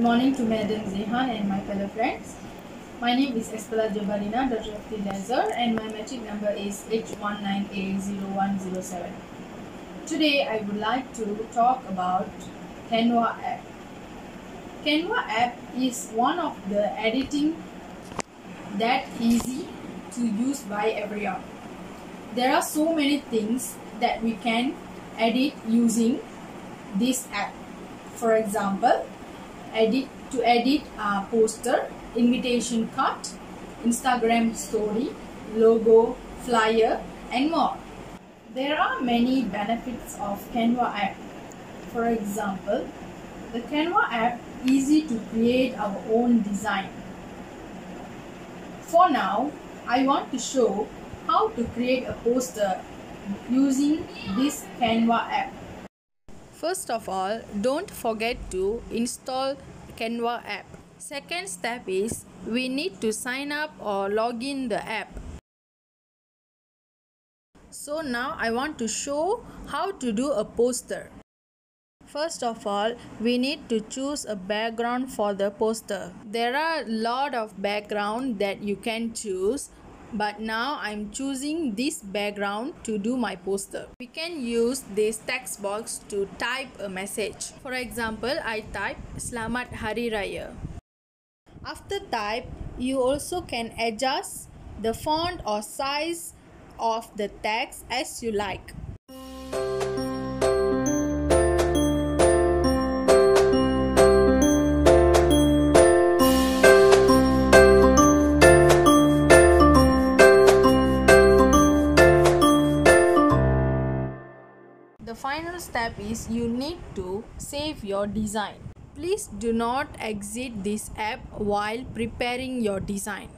morning to Madam Zehan and my fellow friends. My name is Esthella Jeba Rinna, daughter of the and my metric number is H19A0107. Today, I would like to talk about Canva app. Canva app is one of the editing that easy to use by everyone. There are so many things that we can edit using this app. For example, edit to edit a poster, invitation card, Instagram story, logo, flyer and more. There are many benefits of Canva app. For example, the Canva app easy to create our own design. For now, I want to show how to create a poster using this Canva app. First of all, don't forget to install Canva app. Second step is we need to sign up or log in the app. So now I want to show how to do a poster. First of all, we need to choose a background for the poster. There are a lot of background that you can choose but now I'm choosing this background to do my poster. We can use this text box to type a message. For example, I type Selamat Hari Raya. After type, you also can adjust the font or size of the text as you like. The final step is you need to save your design. Please do not exit this app while preparing your design.